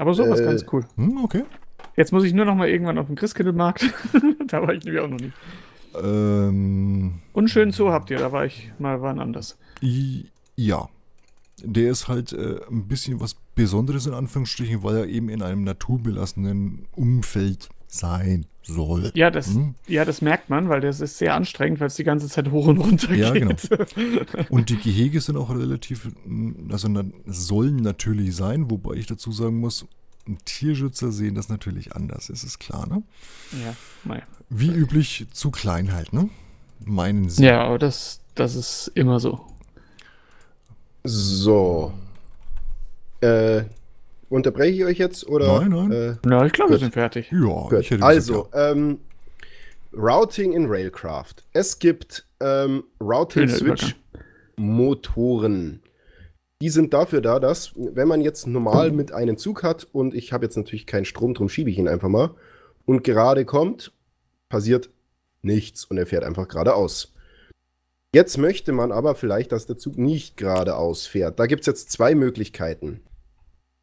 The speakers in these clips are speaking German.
Aber sowas Äh, ganz cool. Hm, okay. Jetzt muss ich nur noch mal irgendwann auf dem Christkindlmarkt. da war ich nämlich auch noch nicht. Ähm, Unschönen Zoo habt ihr, da war ich mal wann anders. ja. Der ist halt äh, ein bisschen was Besonderes in Anführungsstrichen, weil er eben in einem naturbelassenen Umfeld sein soll. Ja, das, Hm? ja, das merkt man, weil das ist sehr anstrengend, weil es die ganze Zeit hoch und runter Ja, genau. geht. Und die Gehege sind auch relativ, mm, also na, sollen natürlich sein, wobei ich dazu sagen muss, Tierschützer sehen das natürlich anders, ist es klar, ne? ja, naja. Wie üblich zu klein halt, ne? Meinen Sie. ja, aber das, das ist immer so. So. Äh, unterbreche ich euch jetzt oder? Nein, nein. Äh, Na, ich glaube, wir sind fertig. Ja, Gut. ich hätte Also, ähm, Routing in Railcraft. Es gibt ähm, Routing Schöner Switch Motoren. Die sind dafür da, dass, wenn man jetzt normal mit einem Zug hat und ich habe jetzt natürlich keinen Strom, drum schiebe ich ihn einfach mal und gerade kommt, passiert nichts und er fährt einfach geradeaus. Jetzt möchte man aber vielleicht, dass der Zug nicht geradeaus fährt. Da gibt es jetzt zwei Möglichkeiten.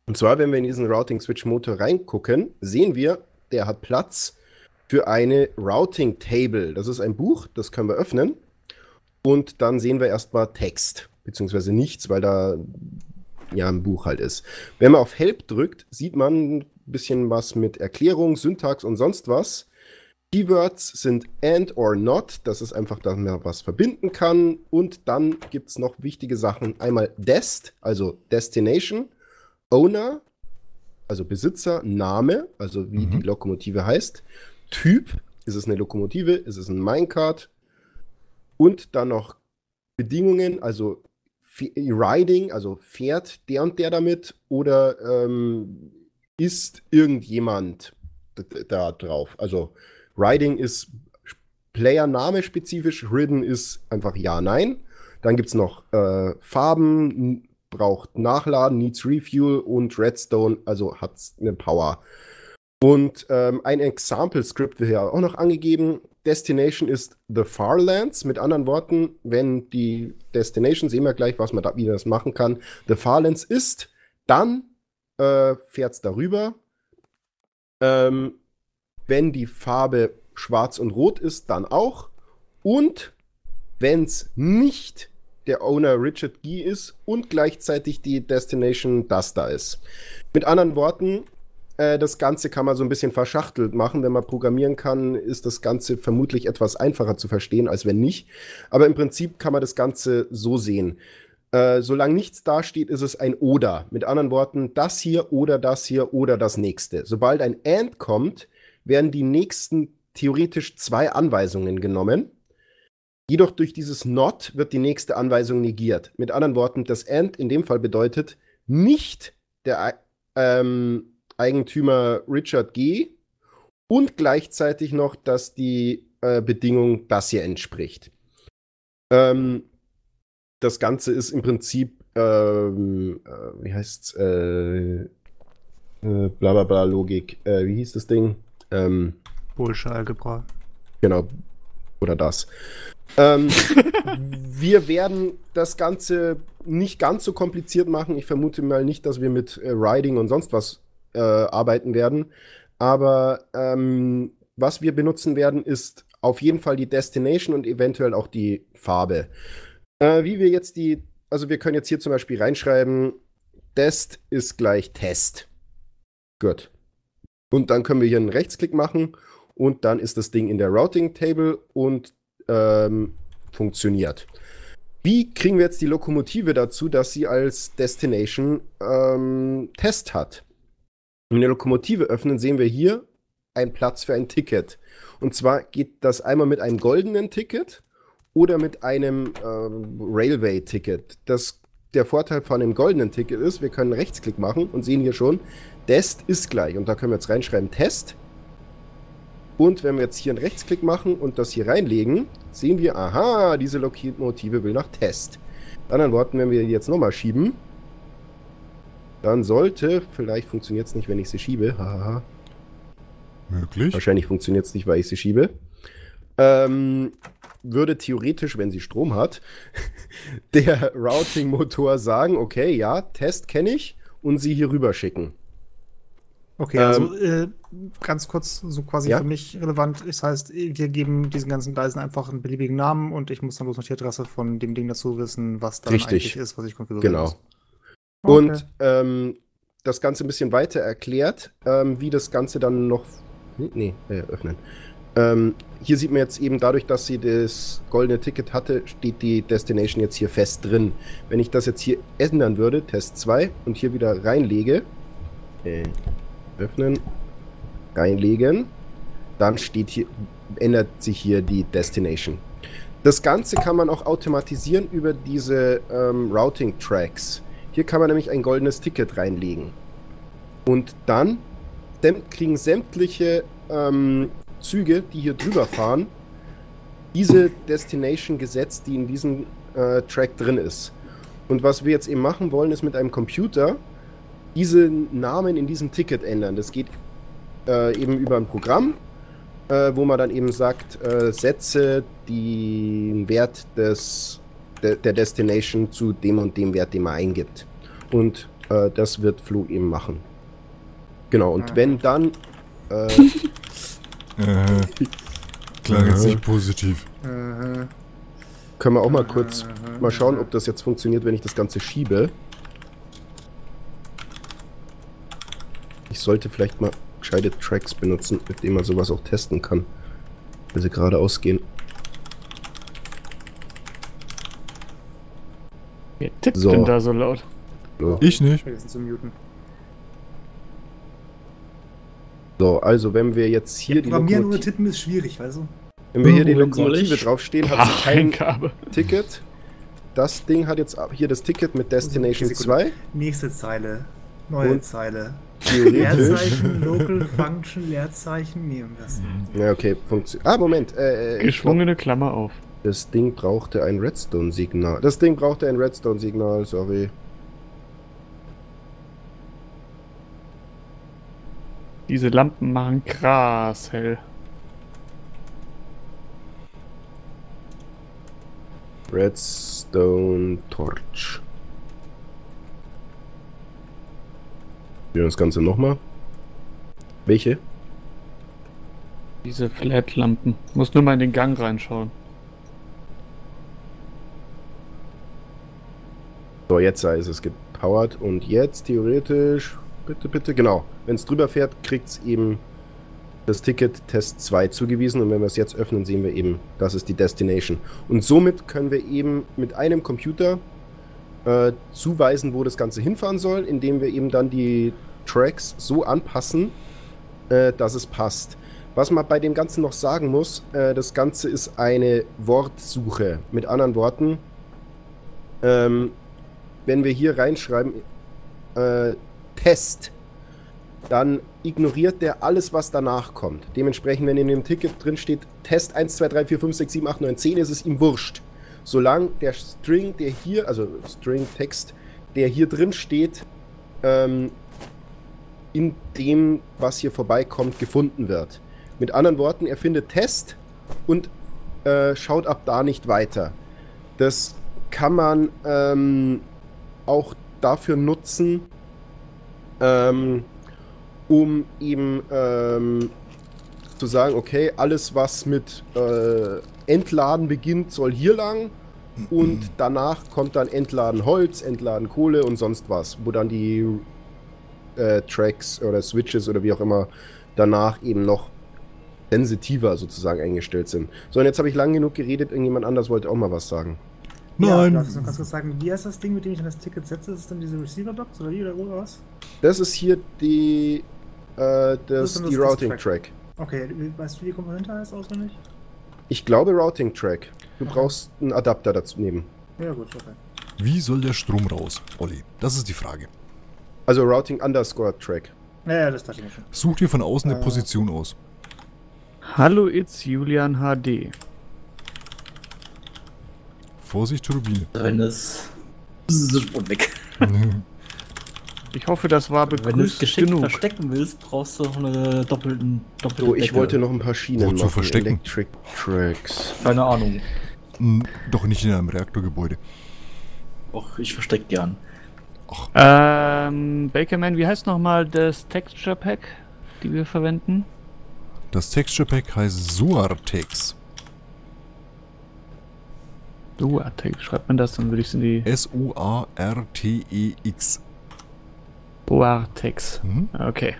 Und zwar, wenn wir in diesen Routing Switch Motor reingucken, sehen wir, der hat Platz für eine Routing Table. Das ist ein Buch, das können wir öffnen. Und dann sehen wir erstmal Text, beziehungsweise nichts, weil da ja ein Buch halt ist. Wenn man auf Help drückt, sieht man ein bisschen was mit Erklärung, Syntax und sonst was. Keywords sind and or not, das ist einfach, dass man was verbinden kann. Und dann gibt es noch wichtige Sachen. Einmal Dest, also Destination, Owner, also Besitzer, Name, also wie Mhm. die Lokomotive heißt, Typ, ist es eine Lokomotive, ist es ein Minecart und dann noch Bedingungen, also Riding, also fährt der und der damit oder ähm, ist irgendjemand da drauf. Also Riding ist Player-Name spezifisch, Ridden ist einfach Ja, Nein. Dann gibt es noch äh, Farben, braucht Nachladen, needs Refuel und Redstone, also hat eine Power. Und ähm, ein Example-Script wird hier auch noch angegeben. Destination ist The Farlands. Mit anderen Worten, wenn die Destination, sehen wir gleich, was man da wieder das machen kann. The Farlands ist, dann äh, fährt es darüber. Ähm, wenn die Farbe schwarz und rot ist, dann auch. Und wenn es nicht der Owner Richard Gee ist und gleichzeitig die Destination da ist. Mit anderen Worten, äh, das Ganze kann man so ein bisschen verschachtelt machen. Wenn man programmieren kann, ist das Ganze vermutlich etwas einfacher zu verstehen, als wenn nicht. Aber im Prinzip kann man das Ganze so sehen. Äh, solange nichts dasteht, ist es ein Oder. Mit anderen Worten, das hier oder das hier oder das nächste. Sobald ein And kommt, werden die nächsten theoretisch zwei Anweisungen genommen. Jedoch durch dieses Not wird die nächste Anweisung negiert. Mit anderen Worten, das And in dem Fall bedeutet nicht der ähm, Eigentümer Richard G. und gleichzeitig noch, dass die äh, Bedingung das hier entspricht. Ähm, das Ganze ist im Prinzip, ähm, äh, wie heißt's, äh, äh, bla bla bla Logik, äh, wie hieß das Ding? Ähm, Bullsche Algebra. Genau. Oder das. Ähm, wir werden das Ganze nicht ganz so kompliziert machen. Ich vermute mal nicht, dass wir mit äh, Riding und sonst was äh, arbeiten werden. Aber ähm, was wir benutzen werden, ist auf jeden Fall die Destination und eventuell auch die Farbe. Äh, wie wir jetzt die, also wir können jetzt hier zum Beispiel reinschreiben, Dest ist gleich Test. Gut. Und dann können wir hier einen Rechtsklick machen und dann ist das Ding in der Routing Table und ähm, funktioniert. Wie kriegen wir jetzt die Lokomotive dazu, dass sie als Destination ähm, Test hat? Wenn wir die Lokomotive öffnen, sehen wir hier einen Platz für ein Ticket. Und zwar geht das einmal mit einem goldenen Ticket oder mit einem ähm, Railway-Ticket. Der Vorteil von einem goldenen Ticket ist, wir können Rechtsklick machen und sehen hier schon, Dest ist gleich. Und da können wir jetzt reinschreiben Test. Und wenn wir jetzt hier einen Rechtsklick machen und das hier reinlegen, sehen wir, aha, diese Lokomotive will nach Test. In anderen Worten, wenn wir die jetzt nochmal schieben, dann sollte, vielleicht funktioniert es nicht, wenn ich sie schiebe, hahaha, Möglich. wahrscheinlich funktioniert es nicht, weil ich sie schiebe, ähm, würde theoretisch, wenn sie Strom hat, der Routing-Motor sagen, okay, ja, Test kenne ich und sie hier rüber schicken. Okay, also äh, ganz kurz, so quasi Ja? für mich relevant. Das heißt, wir geben diesen ganzen Gleisen einfach einen beliebigen Namen und ich muss dann bloß noch die Adresse von dem Ding dazu wissen, was dann Richtig. eigentlich ist, was ich konfigurieren Genau. muss. Und ähm, das Ganze ein bisschen weiter erklärt, ähm, wie das Ganze dann noch. Nee, äh, öffnen. Ähm, hier sieht man jetzt eben dadurch, dass sie das goldene Ticket hatte, steht die Destination jetzt hier fest drin. Wenn ich das jetzt hier ändern würde, Test 2, und hier wieder reinlege, äh, öffnen, reinlegen, dann steht hier, ändert sich hier die Destination. Das Ganze kann man auch automatisieren über diese ähm, Routing-Tracks. Hier kann man nämlich ein goldenes Ticket reinlegen. Und dann kriegen sämtliche ähm, Züge, die hier drüber fahren, diese Destination gesetzt, die in diesem äh, Track drin ist. Und was wir jetzt eben machen wollen, ist mit einem Computer diese Namen in diesem Ticket ändern. Das geht äh, eben über ein Programm, äh, wo man dann eben sagt, äh, setze den Wert des, de, der Destination zu dem und dem Wert, den man eingibt. Und äh, das wird Flo eben machen. Genau, und Mhm. wenn dann äh, Äh, klang jetzt nicht positiv. Können wir auch mal kurz äh, mal schauen, ob das jetzt funktioniert, wenn ich das Ganze schiebe. Ich sollte vielleicht mal gescheite Tracks benutzen, mit denen man sowas auch testen kann. Wenn sie gerade ausgehen. Wer tippt So. denn da so laut? So, Ich nicht. Vergessen zu muten. so also wenn wir jetzt hier die Programmieren ohne Lokomotive, Tippen ist schwierig, weißt du? wenn wir hier die Lokomotive ich? draufstehen, hat sie kein Eingabe. Ticket. Das Ding hat jetzt hier das Ticket mit Destination Sekunde. 2. Nächste Zeile. Neue Und? Zeile. Leerzeichen, Local Function, Leerzeichen. Nee, und das. Ja, okay, funktioniert. Ah, Moment. Äh, äh, Geschwungene Klammer auf. das Ding brauchte ein Redstone-Signal. Das Ding brauchte ein Redstone-Signal, sorry. Diese Lampen machen krass hell. Redstone Torch. Ja, das Ganze nochmal. Welche? Diese Flat-Lampen. Muss nur mal in den Gang reinschauen. So, jetzt ist es gepowert und jetzt theoretisch, bitte, bitte, genau. Wenn es drüber fährt, kriegt es eben das Ticket Test 2 zugewiesen und wenn wir es jetzt öffnen, sehen wir eben, das ist die Destination. Und somit können wir eben mit einem Computer äh, zuweisen, wo das Ganze hinfahren soll, indem wir eben dann die Tracks so anpassen, äh, dass es passt. Was man bei dem Ganzen noch sagen muss, äh, das Ganze ist eine Wortsuche. Mit anderen Worten, ähm, wenn wir hier reinschreiben, äh, Test, dann ignoriert der alles, was danach kommt. Dementsprechend, wenn in dem Ticket drin steht, Test 1, 2, 3, 4, 5, 6, 7, 8, 9, 10, ist es ihm wurscht. Solange der String, der hier, also String-Text, der hier drin steht, ähm, in dem, was hier vorbeikommt, gefunden wird. Mit anderen Worten, er findet Test und äh, schaut ab da nicht weiter. Das kann man ähm, auch dafür nutzen, ähm, um eben ähm, zu sagen, okay, alles was mit äh, Entladen beginnt, soll hier lang und danach kommt dann Entladen Holz, Entladen Kohle und sonst was, wo dann die äh, Tracks oder Switches oder wie auch immer danach eben noch sensitiver sozusagen eingestellt sind. So, und jetzt habe ich lang genug geredet, irgendjemand anders wollte auch mal was sagen. Ja, Nein. ich noch ganz kurz sagen, wie heißt das Ding, mit dem ich dann das Ticket setze? Ist es dann diese Receiver-Docs oder wie oder oder was? Das ist hier die, äh, das, ist die das- das Routing Track. Track. Okay, weißt du, wie die Komponente heißt auswendig? Ich glaube Routing Track. Du brauchst einen Adapter dazu nehmen. Ja, gut, okay. Wie soll der Strom raus, Olli? Das ist die Frage. Also Routing Underscore Track. Ja, ja, das dachte ich mir schon. Such dir von außen eine Äh. Position aus. Hallo, it's Julian HD. Vorsicht, Turbine. Drin ist. Und weg. Ich hoffe, das war Wenn du es begrüßt geschickt genug. verstecken willst, brauchst du noch eine doppelten, doppelte So, ich Decke. wollte noch ein paar Schienen Wozu machen. verstecken? Electric Tracks. Keine Ahnung. Hm, Doch nicht in einem Reaktorgebäude. Och, ich versteck gern. Ähm, Bakerman, wie heißt nochmal das Texture Pack, die wir verwenden? Das Texture Pack heißt Suartex. Duatex, schreibt man das, dann würde ich es in die S-U-A-R-T-E-X. Duartex. Mhm. Okay.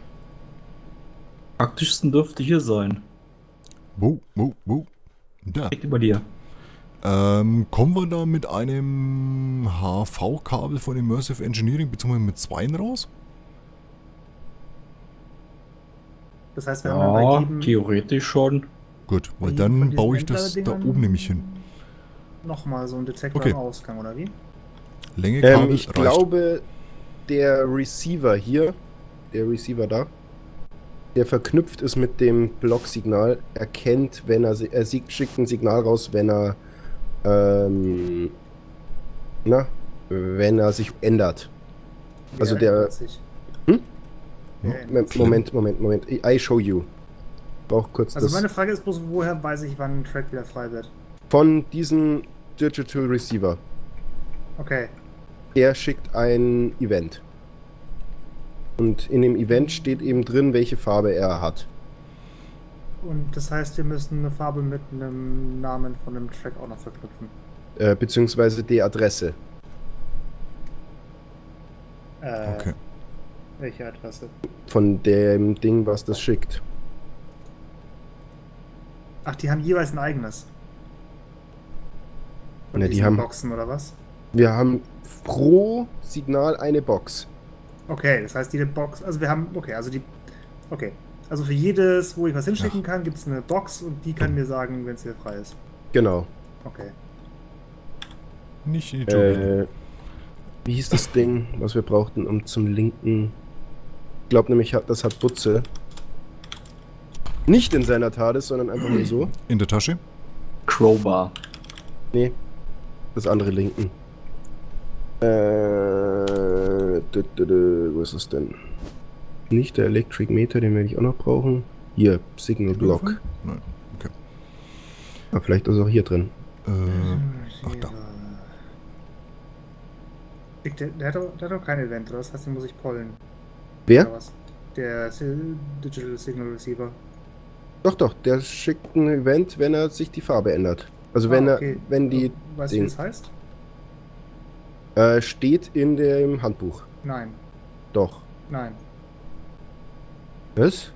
Praktischsten dürfte hier sein. Wo, wo, wo? Da. Direkt über dir. Ähm, kommen wir da mit einem HV-Kabel von Immersive Engineering, beziehungsweise mit zweien raus? Das heißt, wir haben bei Ja, jedem, theoretisch schon. Gut, weil bei dann baue ich das da oben nämlich hin. Nochmal so ein Detektor Okay. Ausgang, oder wie? Länge Ähm, Kabel ich reicht. glaube, der Receiver hier, der Receiver da, der verknüpft ist mit dem Blocksignal, erkennt, wenn er, er schickt ein Signal raus, wenn er, ähm, na, wenn er sich ändert. Also der- ändert sich? Hm? Sich? Moment, Moment, Moment. I show you. Brauch kurz Also das. meine Frage ist bloß, woher weiß ich, wann ein Track wieder frei wird? Von diesem Digital Receiver. Okay. Der schickt ein Event. Und in dem Event steht eben drin, welche Farbe er hat. Und das heißt, wir müssen eine Farbe mit einem Namen von einem Track auch noch verknüpfen. Äh, beziehungsweise die Adresse. Äh, Okay. Welche Adresse? Von dem Ding, was das schickt. Ach, die haben jeweils ein eigenes. Von Ne, die haben- Boxen oder was? Wir haben pro Signal eine Box. Okay, das heißt, jede Box, also wir haben, okay, also die, okay. Also für jedes, wo ich was hinschicken kann, gibt es eine Box und die kann mir sagen, wenn es wieder frei ist. Genau. Okay. Nicht in die. Äh, wie hieß das Ding, was wir brauchten, um zum linken. Ich glaube nämlich, hat- das hat Butze. Nicht in seiner TARDIS, sondern einfach nur so. In der Tasche? Crowbar. Nee, das andere linken. Äh, wo ist es denn? Nicht der Electric Meter, den werde ich auch noch brauchen. Hier, Signal Block. Nein. Okay. Aber vielleicht ist er auch hier drin. Äh, ach da. Der, der, hat doch, der hat doch kein Event, oder? Das heißt, den muss ich pollen. Wer? Der Digital Signal Receiver. Doch, doch, der schickt ein Event, wenn er sich die Farbe ändert. Also wenn Ah, er, okay. wenn die Weißt du, wie das heißt? Äh, steht in dem Handbuch. Nein, Doch. nein. Was?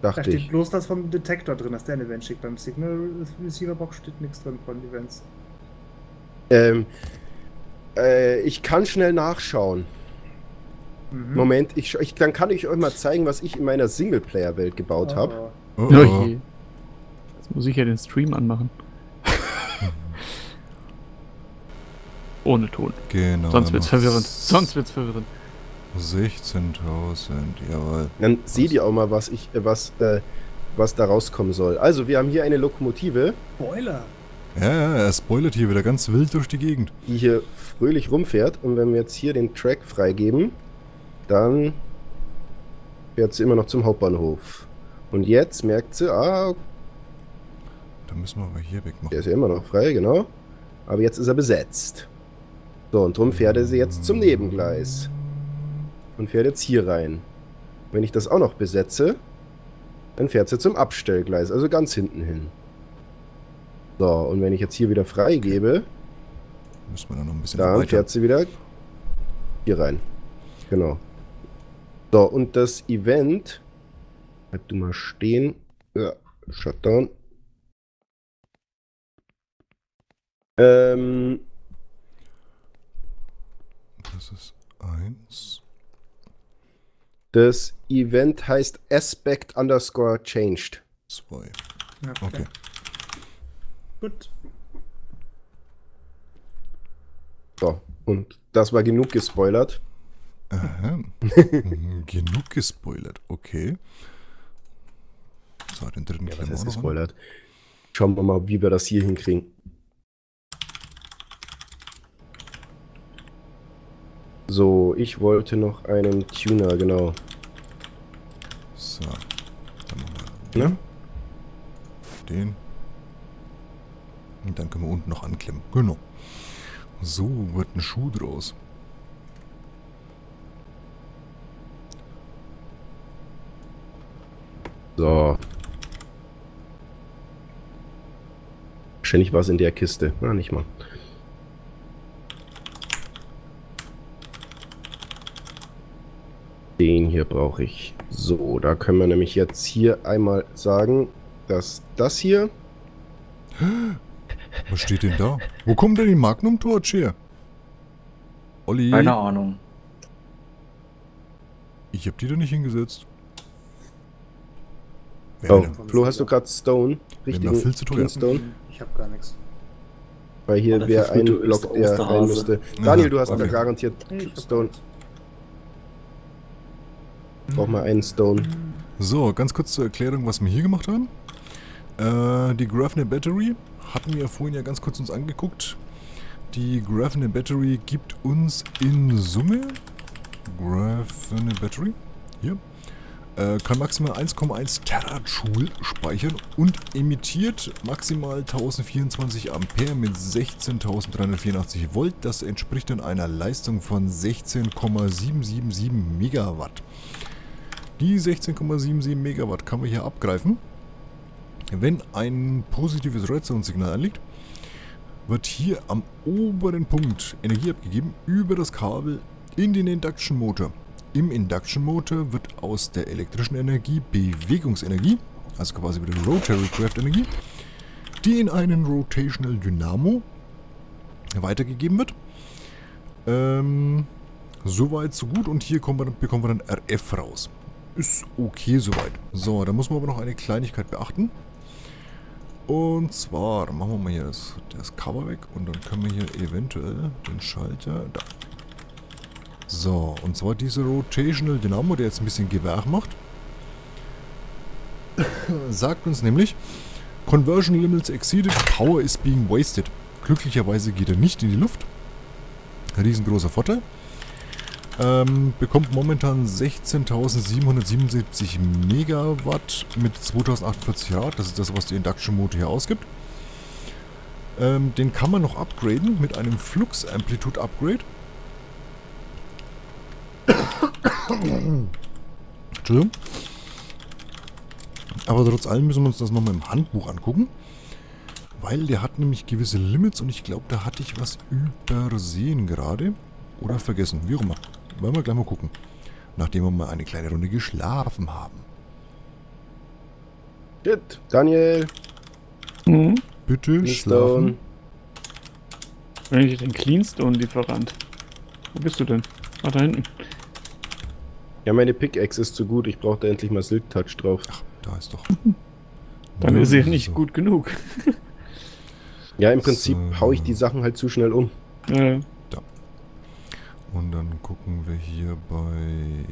Da Dachte steht ich. bloß das vom Detektor drin, dass der ein Event schickt. Beim Signal Receiver Box steht nichts drin von Events. Ähm, äh, ich kann schnell nachschauen. Mhm. Moment, ich, ich, dann kann ich euch mal zeigen, was ich in meiner Singleplayer-Welt gebaut habe. Oh, Oh, Oh oh. je. Jetzt muss ich ja den Stream anmachen. Ohne Ton. Genau. Sonst wird's dann verwirrend. Sonst wird's verwirrend. 16.000, jawohl. Dann seht ihr auch mal, was ich, äh, was, äh, was da rauskommen soll. Also, wir haben hier eine Lokomotive, Spoiler! Ja, ja, er spoilert hier wieder ganz wild durch die Gegend. die hier fröhlich rumfährt. Und wenn wir jetzt hier den Track freigeben, dann fährt sie immer noch zum Hauptbahnhof. Und jetzt merkt sie, ah, Da müssen wir aber hier der wegmachen. ist ja immer noch frei, genau. Aber jetzt ist er besetzt. So, und drum fährt er sie jetzt zum Nebengleis. Und fährt jetzt hier rein. Wenn ich das auch noch besetze, dann fährt sie zum Abstellgleis, also ganz hinten hin. So, und wenn ich jetzt hier wieder freigebe, Müssen wir dann noch ein bisschen dann fährt sie wieder hier rein. Genau. So, und das Event. Bleib du mal stehen. Ja, Shutdown. Ähm, Das ist eins. das Event heißt Aspect underscore changed. Zwei. Okay. Okay. Gut. So, und das war genug gespoilert. Aha. Mhm, Genug gespoilert. Okay. So, den dritten Ja, was heißt an. gespoilert? Schauen wir mal, wie wir das hier hinkriegen. So, ich wollte noch einen Tuner, genau. So. Dann machen wir den. Ne? Den. Und dann können wir unten noch anklemmen. Genau. So wird ein Schuh draus. So. Wahrscheinlich war es in der Kiste. Na, nicht mal. Den hier brauche ich. So, da können wir nämlich jetzt hier einmal sagen, dass das hier. Was steht denn da? Wo kommt denn die Magnum Torch her? Olli, Keine Ahnung. ich hab die da nicht hingesetzt. Oh, Wäre denn- Flo, hast du gerade Stone? Clean Stone? Ich habe gar nichts. Weil hier wäre ein Block, der rein müsste. Daniel, du hast okay. da garantiert hab Stone. Gar nichts. Brauch mal einen Stone. So, ganz kurz zur Erklärung, was wir hier gemacht haben. Äh, die Graphene Battery hatten wir vorhin ja ganz kurz uns angeguckt. Die Graphene Battery gibt uns in Summe Graphene Battery hier äh, kann maximal 1,1 Terajoule speichern und emittiert maximal 1024 Ampere mit 16.384 Volt. Das entspricht dann einer Leistung von 16,777 Megawatt. Die 16,77 Megawatt kann man hier abgreifen. Wenn ein positives Redstone-Signal anliegt, wird hier am oberen Punkt Energie abgegeben über das Kabel in den Induction Motor. Im Induction Motor wird aus der elektrischen Energie Bewegungsenergie, also quasi wieder Rotary Craft Energie, die in einen Rotational Dynamo weitergegeben wird. Ähm, soweit, so gut. Und hier bekommen wir dann RF raus. Ist okay soweit. So, da muss man aber noch eine Kleinigkeit beachten. Und zwar machen wir mal hier das, das Cover weg und dann können wir hier eventuell den Schalter da. So, und zwar diese Rotational Dynamo, der jetzt ein bisschen Gewerch macht, sagt uns nämlich, Conversion Limits exceeded, Power is being wasted. Glücklicherweise geht er nicht in die Luft. Riesengroßer Vorteil. Ähm, bekommt momentan 16.777 Megawatt mit 2048 Rad. Das ist das, was die Induction Motor hier ausgibt. Ähm, den kann man noch upgraden mit einem Flux Amplitude Upgrade. Entschuldigung. Aber trotz allem müssen wir uns das nochmal im Handbuch angucken. Weil der hat nämlich gewisse Limits und ich glaube, da hatte ich was übersehen gerade. Oder vergessen, wie auch immer. Wollen wir gleich mal gucken. Nachdem wir mal eine kleine Runde geschlafen haben. Shit. Daniel, Mhm. Bitte Stone. schlafen. Wenn ich den Cleanstone-Lieferant. Wo bist du denn? Ah, da hinten. Ja, meine Pickaxe ist zu gut. Ich brauche da endlich mal Silk Touch drauf. Da ist doch. Dann Ja, ist sie so. nicht gut genug. Ja, im Prinzip So. hau ich die Sachen halt zu schnell um. Äh, Und dann gucken wir hier bei allem,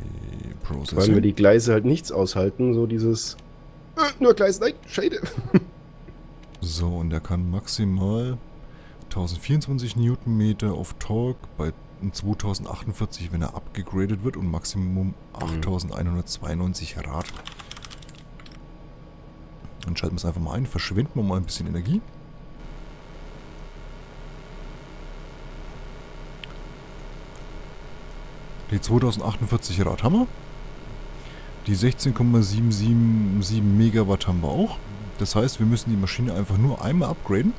weil Processing. die Gleise halt nichts aushalten. So dieses. Äh, nur Gleis, nein, Scheide. So, und der kann maximal 1024 Newtonmeter auf Torque bei 2048, wenn er abgegradet wird, und Maximum 8192 Rad. Dann schalten wir es einfach mal ein, verschwenden wir mal ein bisschen Energie. Die 2048 Rad haben wir. Die 16,777 Megawatt haben wir auch. Das heißt, wir müssen die Maschine einfach nur einmal upgraden.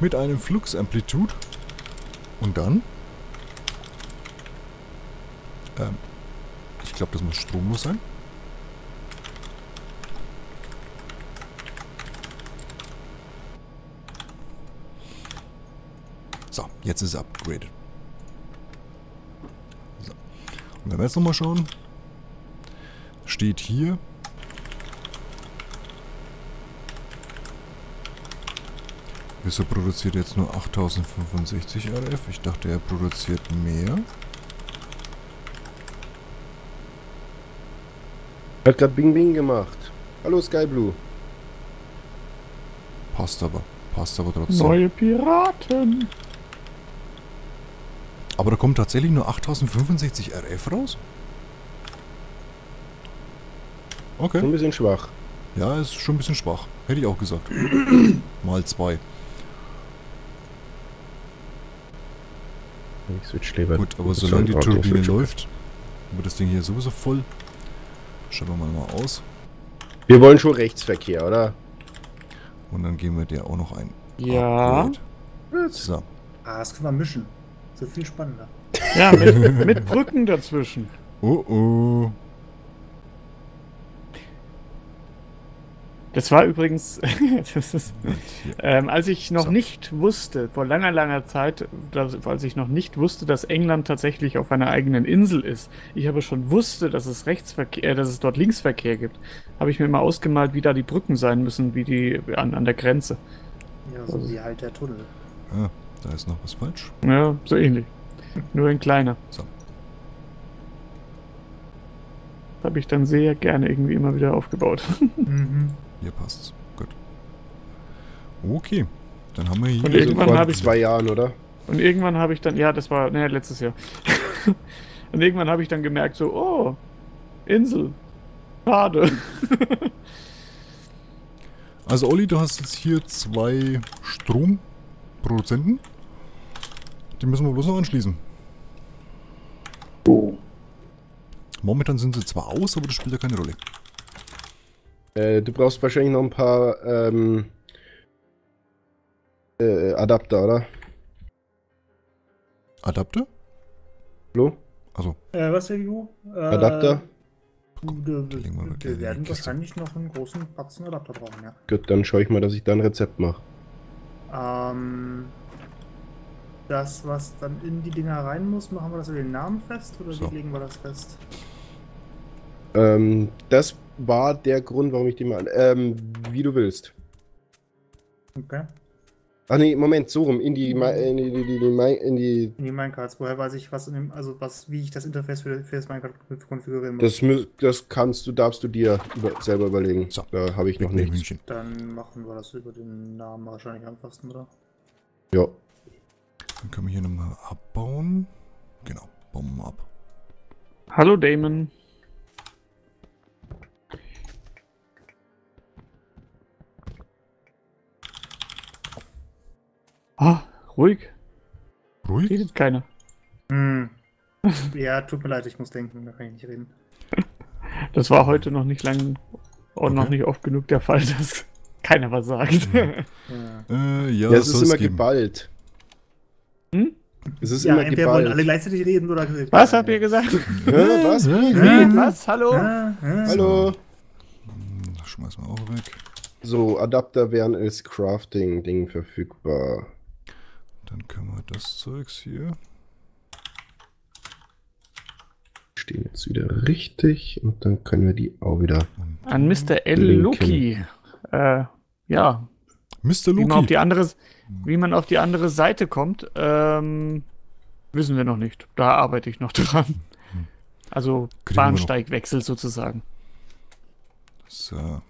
Mit einem Flux Amplitude. Und dann. Ähm, ich glaube, das muss stromlos sein. So, jetzt ist es upgraded. So. Und wenn wir jetzt nochmal schauen, steht hier Wieso produziert er jetzt nur 8065 RF? Ich dachte, er produziert mehr. Hat grad Bing Bing gemacht. Hallo Sky Blue. Passt aber. Passt aber trotzdem. neue Piraten. Aber da kommt tatsächlich nur 8065 RF raus? Schon Okay. ein bisschen schwach. Ja, ist schon ein bisschen schwach. Hätte ich auch gesagt. Mal zwei. Ich switch lieber. Gut, aber solange die Turbine läuft, wird das Ding hier sowieso voll. Schauen wir mal, mal aus. Wir wollen schon Rechtsverkehr, oder? Und dann geben wir dir auch noch ein Ja. Upgrade. So. Ah, das können wir mischen. So viel spannender. Ja, mit, mit Brücken dazwischen. Oh oh. Das war übrigens, das ist, ähm, als ich noch So. nicht wusste, vor langer, langer Zeit, dass, als ich noch nicht wusste, dass England tatsächlich auf einer eigenen Insel ist, ich aber schon wusste, dass es Rechtsverkehr, äh, dass es dort Linksverkehr gibt, habe ich mir mal ausgemalt, wie da die Brücken sein müssen, wie die an, an der Grenze. Ja, so wie halt der Tunnel. Ah, da ist noch was falsch. Ja, so ähnlich. Nur in kleiner. So. Das habe ich dann sehr gerne irgendwie immer wieder aufgebaut. Mhm. Hier passt's. Gut. Okay. Dann haben wir hier. Und irgendwann habe ich- zwei Jahren, oder? Und irgendwann habe ich dann, ja, das war, naja, letztes Jahr. Und irgendwann habe ich dann gemerkt, so, oh, Insel. Schade. Also Olli, du hast jetzt hier zwei Stromproduzenten. Die müssen wir bloß noch anschließen. Oh. Momentan sind sie zwar aus, aber das spielt ja keine Rolle. Äh, du brauchst wahrscheinlich noch ein paar ähm, äh, Adapter, oder? Adapter? Flo? Also, Äh, was, Sergio? Äh, Adapter? Wir, wir werden wahrscheinlich noch einen großen Batzen Adapter brauchen, ja. Gut, dann schaue ich mal, dass ich da ein Rezept mache. Ähm, das, was dann in die Dinger rein muss, machen wir das über den Namen fest oder So. wie legen wir das fest? Ähm, das war der Grund, warum ich die mal. Ähm, wie du willst. Okay. Ach nee, Moment, so rum. In die. Ma- In die, die, die, in die In die Minecarts, woher weiß ich, was in dem, also was, wie ich das Interface für, für das Minecart konfigurieren muss? das, das kannst du, darfst du dir über, selber überlegen. So. Da habe ich noch nichts. Dann machen wir das über den Namen wahrscheinlich am einfachsten, oder? Ja. Dann können wir hier nochmal abbauen. Genau, bauen wir mal ab. Hallo Damon. Ah, ruhig. Ruhig? Redet keiner. Hm. ja, tut mir leid, ich muss denken, da kann ich nicht reden. Das war heute noch nicht lang und noch Okay. nicht oft genug der Fall, dass keiner was sagt. Ja, Äh, ja, Ja, es ist immer geben. geballt. Hm? Es ist ja immer entweder wollen alle gleichzeitig reden oder. Was habt ihr gesagt? Hä, was? Wie? Was? Hallo? Hallo? Hm, Das schmeißen wir auch weg. So, Adapter wären als Crafting-Ding verfügbar. Dann können wir das Zeugs hier. Stehen jetzt wieder richtig und dann können wir die auch wieder. An Mr. L. Loki. Äh, ja, Mr. man, auf die andere, wie man auf die andere Seite kommt, ähm, wissen wir noch nicht. Da arbeite ich noch dran. Also Kriegen. Bahnsteigwechsel sozusagen. So.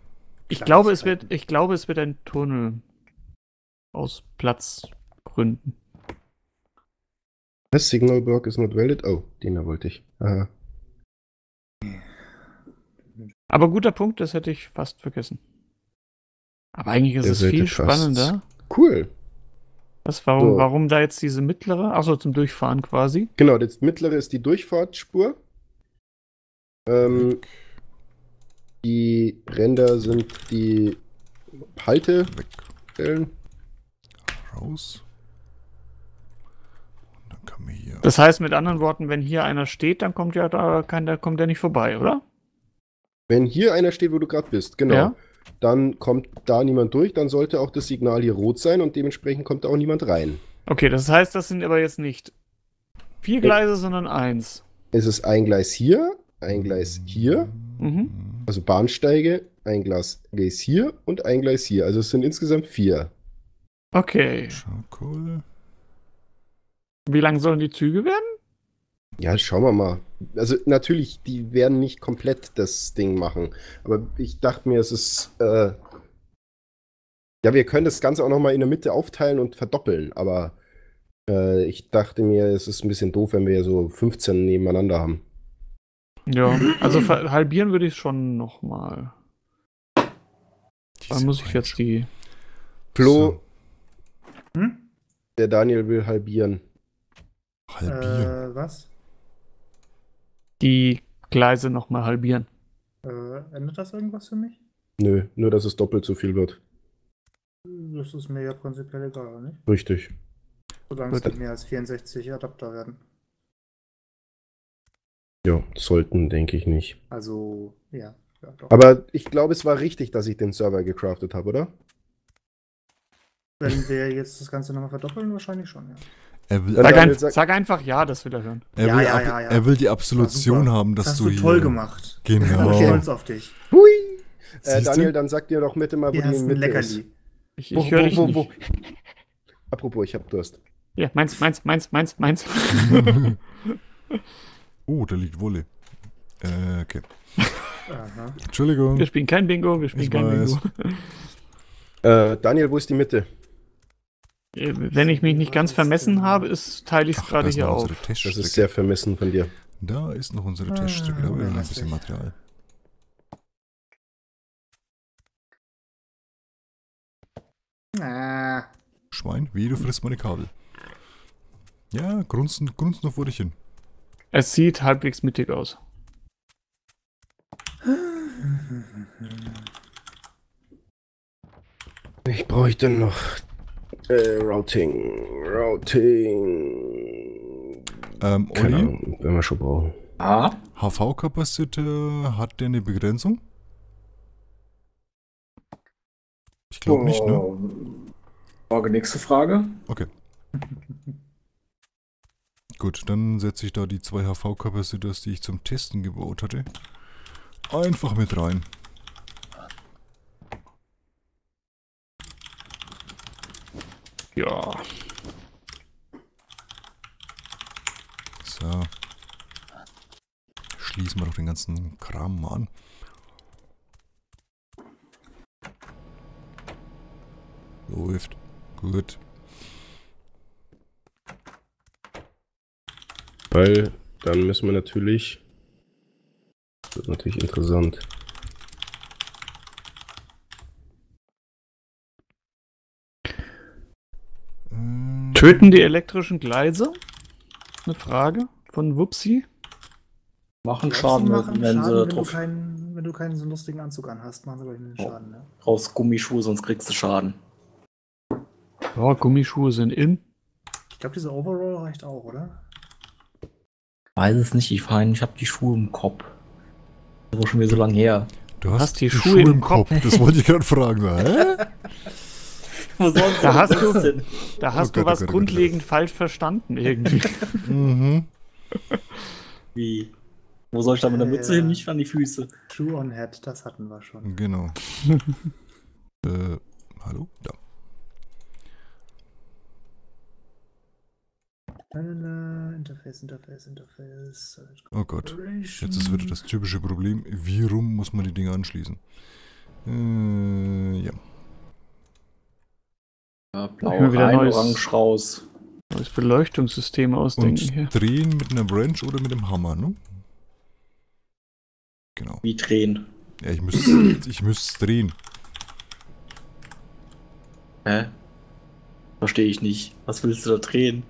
Ich glaube, es wird, ich glaube, es wird ein Tunnel aus Platzgründen. Das Signal Block is not valid. Oh, den da wollte ich. Aha. Aber guter Punkt, das hätte ich fast vergessen. Aber eigentlich ist Der es viel spannender. Cool. Was, warum, So. warum da jetzt diese mittlere? Achso, zum Durchfahren quasi. Genau, das mittlere ist die Durchfahrtsspur. Ähm, die Ränder sind die Haltestellen. Weg. Raus. Und dann kann man hier. Das heißt mit anderen Worten, wenn hier einer steht, dann kommt ja da kein, da kommt der nicht vorbei, oder? Wenn hier einer steht, wo du gerade bist, genau, Ja. Dann kommt da niemand durch, dann sollte auch das Signal hier rot sein und dementsprechend kommt da auch niemand rein. Okay, das heißt, das sind aber jetzt nicht vier Gleise, sondern eins. Es ist ein Gleis hier, ein Gleis hier, Mhm. also Bahnsteige, ein Gleis Gleis hier und ein Gleis hier. Also es sind insgesamt vier. Okay. Charcoal. Wie lang sollen die Züge werden? Ja, schauen wir mal. Also natürlich, die werden nicht komplett das Ding machen. Aber ich dachte mir, es ist. Äh, ja, wir können das Ganze auch nochmal in der Mitte aufteilen und verdoppeln. Aber äh, ich dachte mir, es ist ein bisschen doof, wenn wir so 15 nebeneinander haben. Ja, also halbieren würde ich schon nochmal. Da Diese muss ich jetzt die. Flo, Hm? der Daniel will halbieren. Halbieren. Äh, was? Die Gleise nochmal halbieren. Äh, ändert das irgendwas für mich? Nö, nur dass es doppelt so viel wird. Das ist mir ja prinzipiell egal, nicht? Richtig. Solange es nicht mehr als 64 Adapter werden. Ja, sollten, denke ich nicht. Also, ja. ja doch. Aber ich glaube, es war richtig, dass ich den Server gecraftet habe, oder? Wenn wir jetzt das Ganze nochmal verdoppeln, wahrscheinlich schon, ja. Er will, Dann Sag, ein, sagt- sag einfach ja, dass wir da hören. er, Ja, will ja, ja, ja. er will die Das Absolution super. haben, dass das hast du du hier. toll gemacht. Ich bin Genau. stolz auf dich. Hui! Äh? Daniel, dann sag dir doch bitte mal, wo Hier die Mitte ist. Leckerli. Ich, Wo, ich höre dich wo, nicht. wo, wo? Apropos, ich hab Durst. Ja, meins, meins, meins, meins, meins. oh, da liegt Wolle. Äh, okay. Aha. Entschuldigung. Wir spielen kein Bingo, wir spielen Ich kein weiß. Bingo. Äh, Daniel, wo ist die Mitte? Äh, Wenn ich mich nicht ganz vermessen habe, ist, teile ich es gerade da ist hier noch auf. Das ist sehr vermessen von dir. Da ist noch unsere Teststrecke. Da haben wir noch ein bisschen. Material. Ah, Schwein, wie du frisst meine Kabel. Ja, grunzen, grunzen noch vor dich hin. Es sieht halbwegs mittig aus. Ich bräuchte noch äh, Routing. Routing. Ähm, Keine Olli, Ahnung, wenn wir schon brauchen. Ah, HV-Kapazitor, hat der eine Begrenzung? Ich glaube nicht, ne? Oh. Frage, nächste Frage. Okay. Gut, dann setze ich da die zwei HV-Kapazitors, die ich zum Testen gebaut hatte, einfach mit rein. Ja. So. Schließen wir doch den ganzen Kram mal an. Läuft. Gut. Weil dann müssen wir natürlich. Das wird natürlich interessant. Töten die elektrischen Gleise? Eine Frage von Wupsi. Machen Schaden, du, machen wenn Schaden, sie wenn, du drauf keinen, wenn du keinen so lustigen Anzug anhast, machen sie gleich einen Oh. Schaden. Ne? raus Gummischuhe, sonst kriegst du Schaden. Ja, Gummischuhe sind in. Ich glaube, diese Overall reicht auch, oder? Weiß es nicht, ich fein, ich habe die Schuhe im Kopf. Das war schon wieder so lange her. Du hast, hast die Schuhe im Kopf. Das wollte ich gerade fragen. Hä? Wo sonst Da hast du- denn? Da hast Gott, du oh was Gott, oh Gott, oh grundlegend falsch verstanden irgendwie. mhm. Wie? Wo soll ich da mit der Mütze ja. hin? Nicht an die Füße. True on Head, das hatten wir schon. Genau. äh, hallo? Da. Lalala, Interface, Interface, Interface. Oh Gott. Jetzt ist wieder das typische Problem. Wie rum muss man die Dinge anschließen? Äh, ja. Ja, blau wieder rein, neues- orange raus. Neues Beleuchtungssystem ausdenken Und hier. drehen mit einer Branch oder mit dem Hammer, ne? Genau. Wie drehen. Ja, ich müsste ich müsste es drehen. Hä? Verstehe ich nicht. Was willst du da drehen?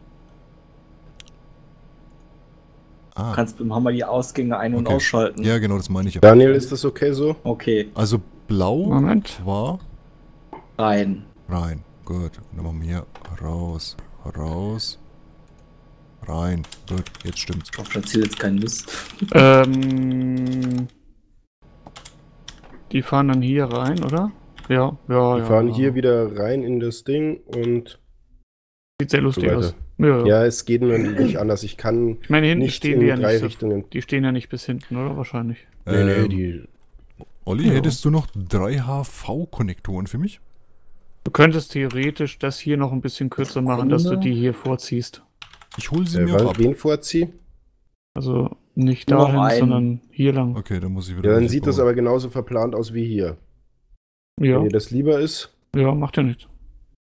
Du Ah, kannst mit dem Hammer die Ausgänge ein- und Okay. ausschalten. ja, genau, das meine ich. Daniel, ist das okay so? Okay, Also blau Moment. war rein. rein. Gut. Und dann machen wir hier raus, raus, rein. Gut, jetzt stimmt's. Ich hoffe, ich erzähle jetzt keinen Mist. Ähm, die fahren dann hier rein, oder? Ja, ja, Wir ja. fahren ja. hier wieder rein in das Ding und Sieht sehr lustig so aus. Ja, ja. ja, es geht nur nicht anders. Ich kann Ich meine, hinten nicht stehen in die ja drei nicht. So, Richtungen. die stehen ja nicht bis hinten, oder? Wahrscheinlich. Nee, nee, Ähm, die. Olli, Ja. hättest du noch drei HV-Konnektoren für mich? Du könntest theoretisch das hier noch ein bisschen kürzer machen, dass du die hier vorziehst. Ich hole sie Äh, mir ab. wen vorziehen? Also nicht Nur dahin, sondern hier lang. Okay, dann muss ich wieder. Ja, dann sieht das bauen. aber genauso verplant aus wie hier. Ja, Wenn dir das lieber ist, ja, macht ja nichts.